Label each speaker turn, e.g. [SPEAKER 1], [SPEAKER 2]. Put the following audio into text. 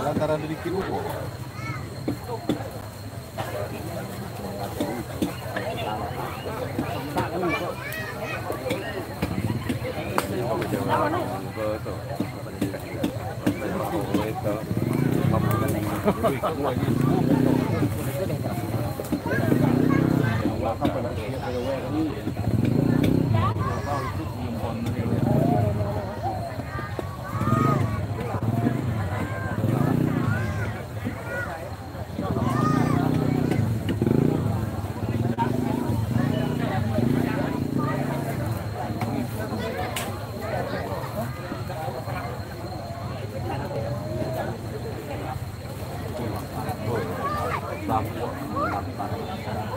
[SPEAKER 1] lantaran dari kilubo. Belakang pada Lampung.